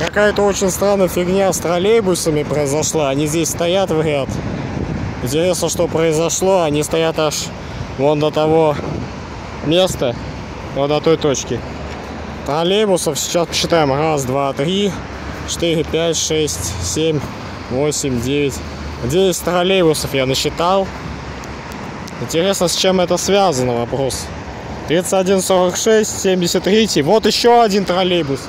Какая-то очень странная фигня с троллейбусами произошла. Они здесь стоят в ряд. Интересно, что произошло. Они стоят аж вон до того места, вот до той точки. Троллейбусов сейчас посчитаем. Раз, два, три, четыре, пять, шесть, семь, восемь, девять. Девять троллейбусов я насчитал. Интересно, с чем это связано, вопрос. 3146, 73. Вот еще один троллейбус.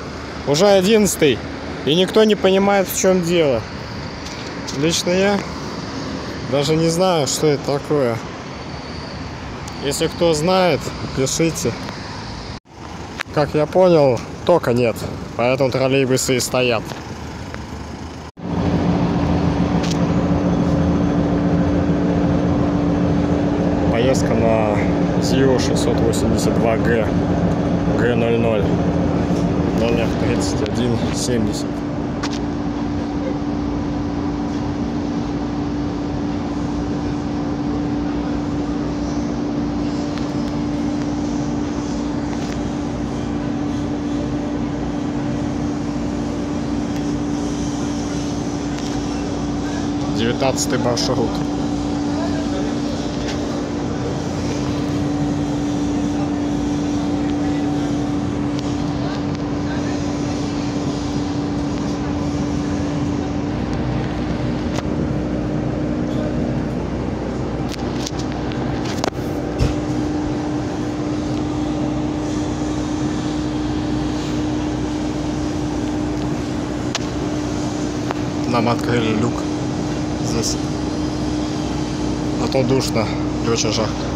Уже 11. И никто не понимает, в чем дело. Лично я даже не знаю, что это такое. Если кто знает, пишите. Как я понял, тока нет. Поэтому троллейбусы и стоят. Поездка на ЗИО 682Г 3170 девятнадцатый маршрут нам открыли люк здесь. А то душно и очень жарко.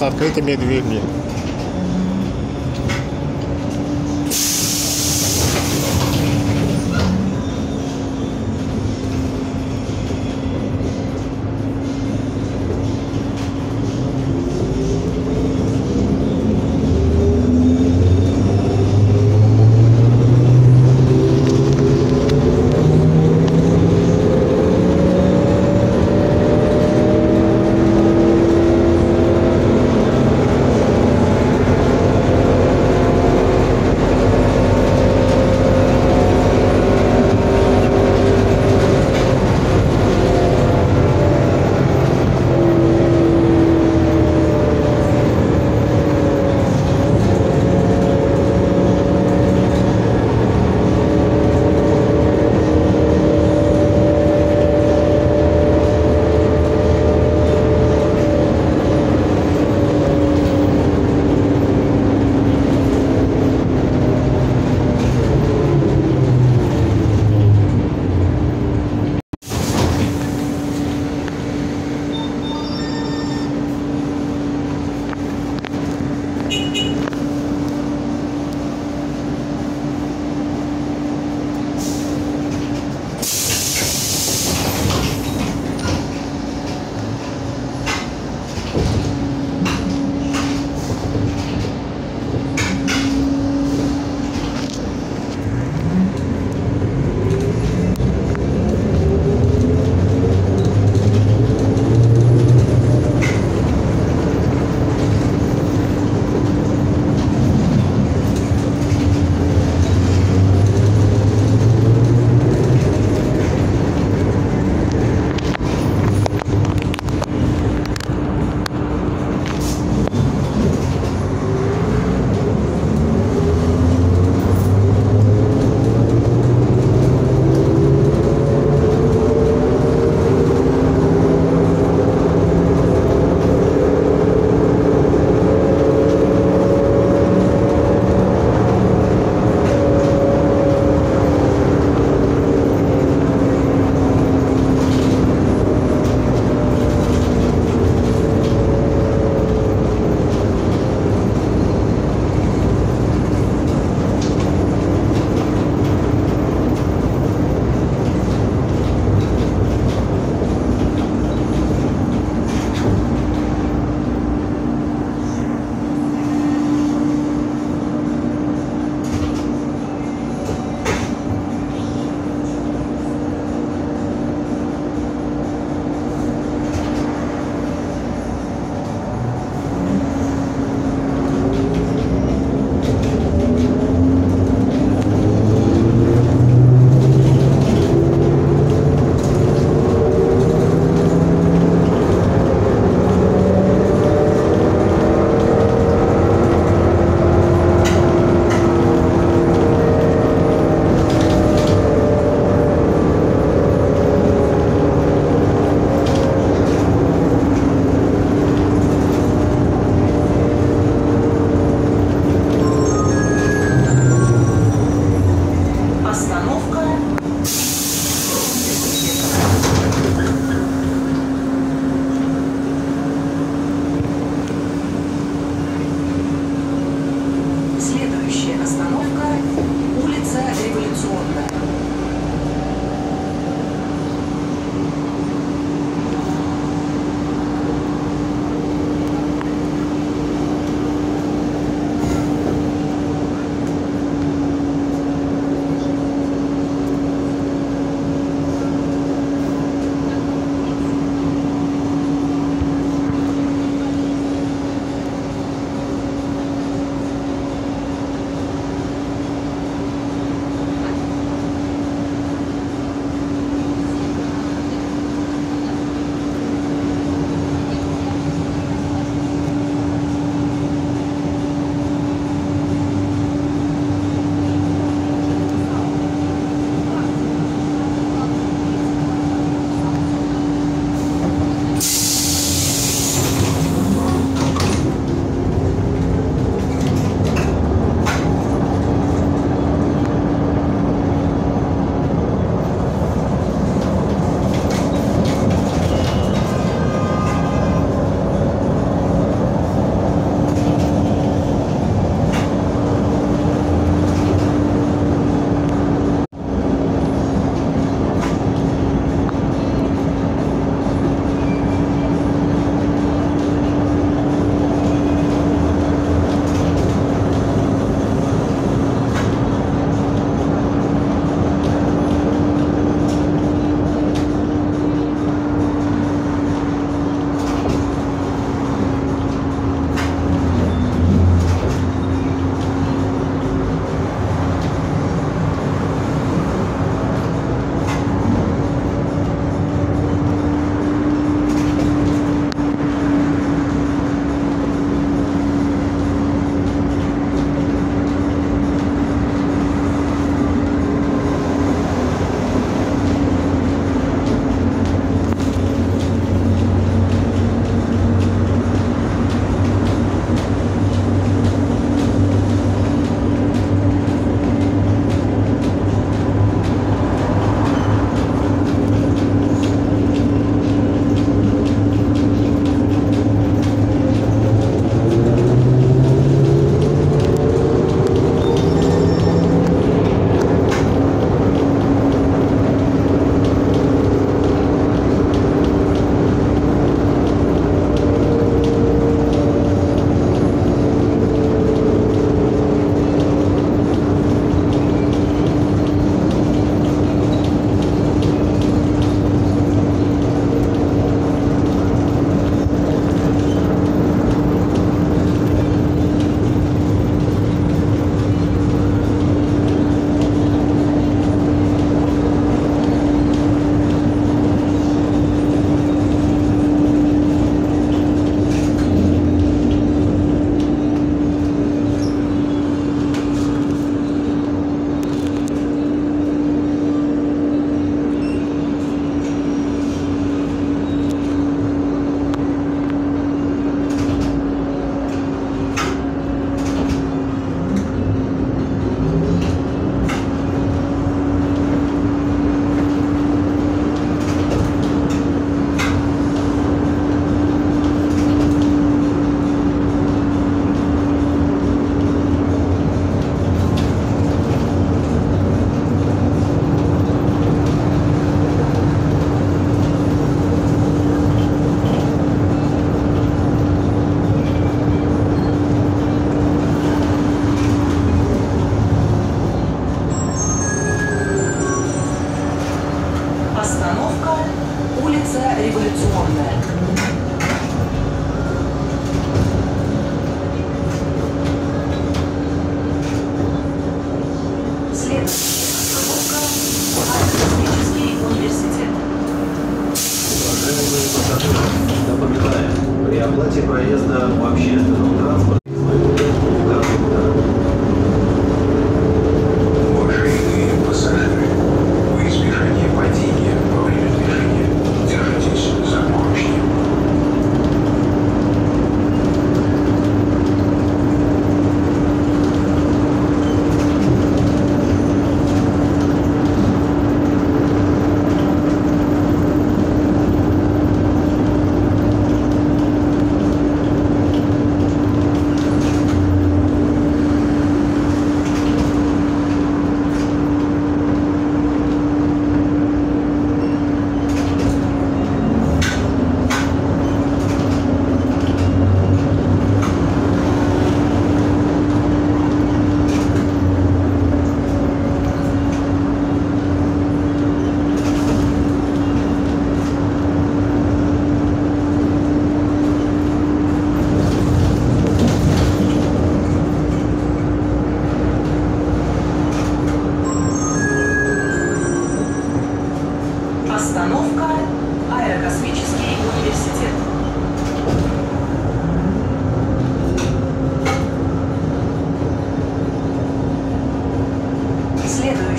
С открытыми дверьми.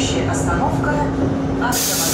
Следующая остановка – автовокзал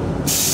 you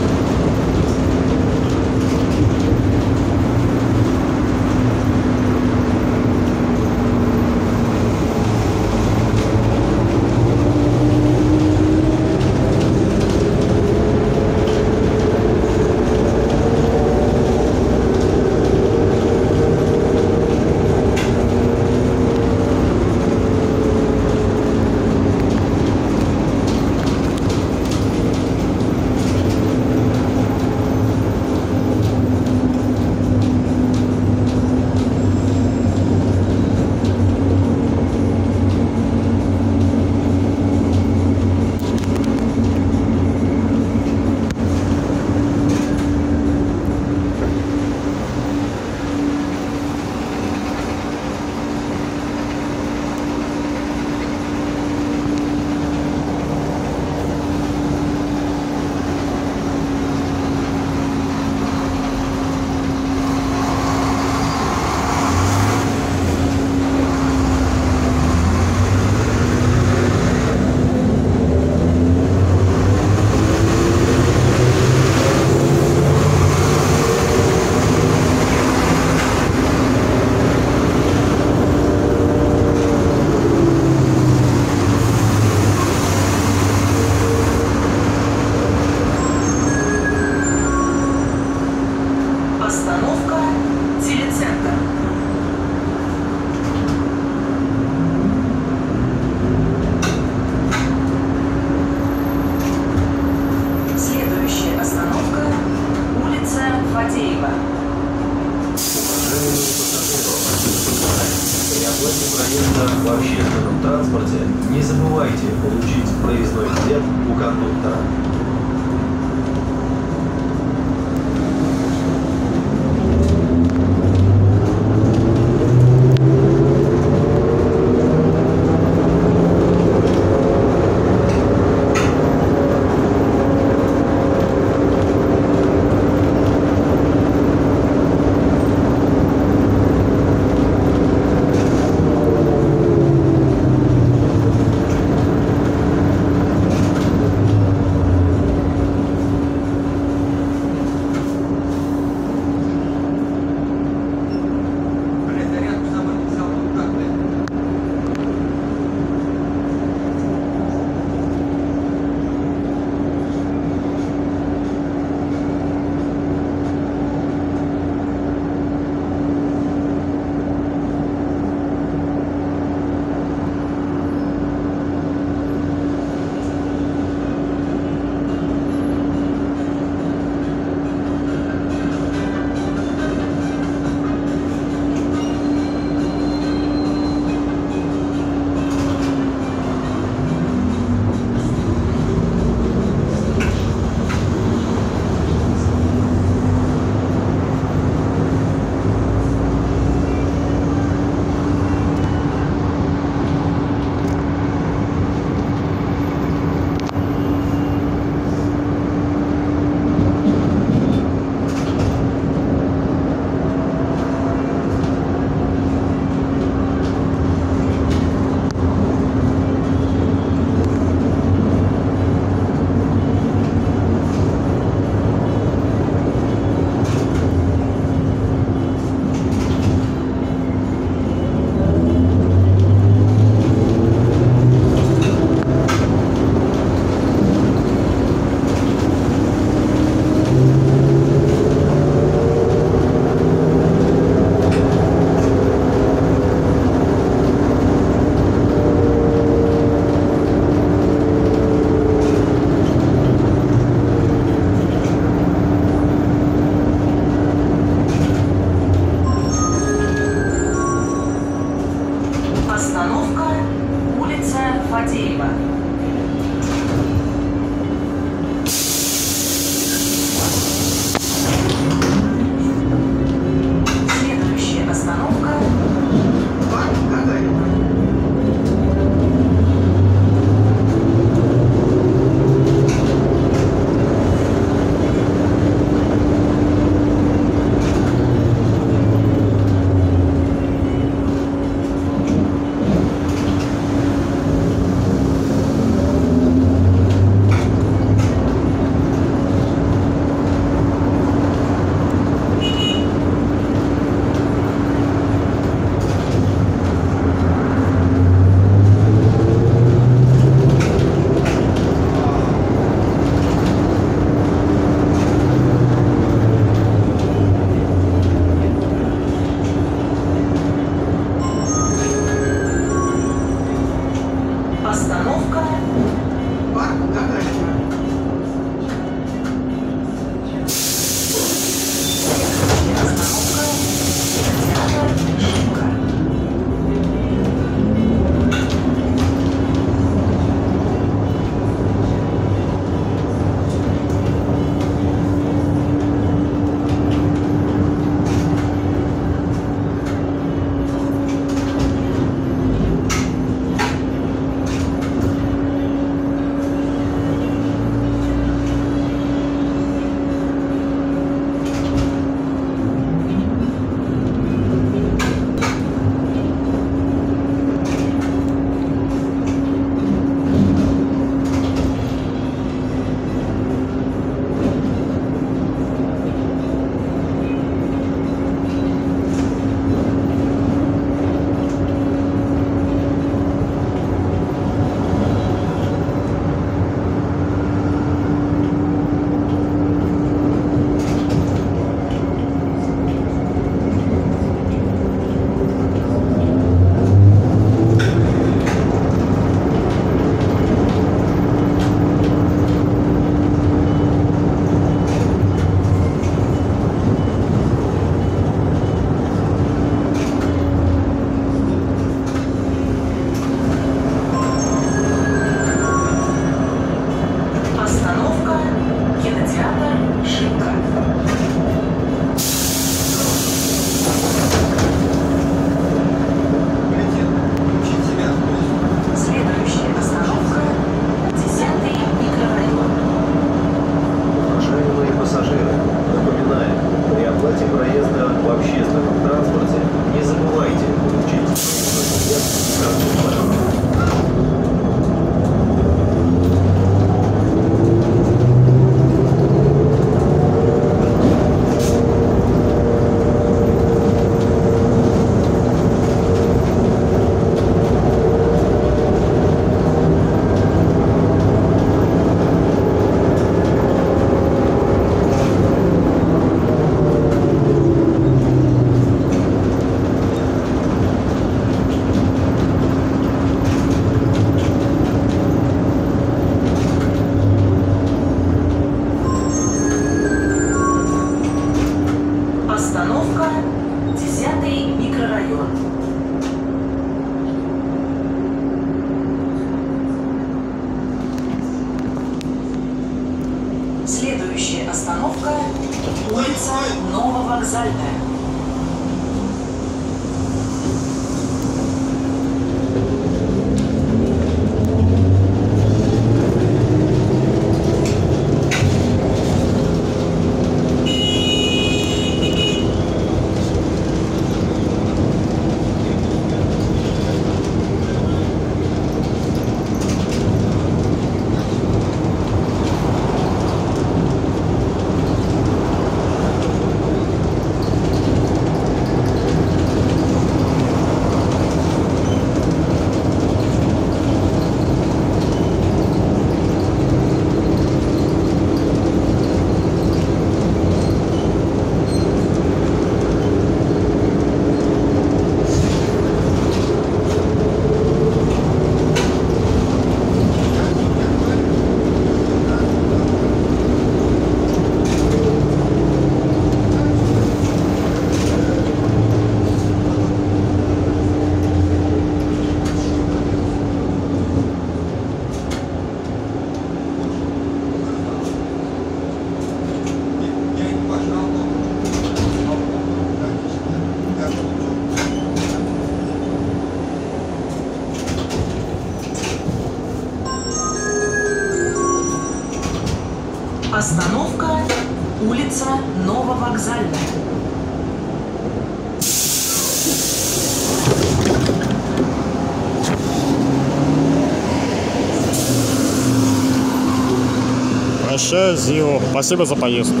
Зио. Спасибо за поездку.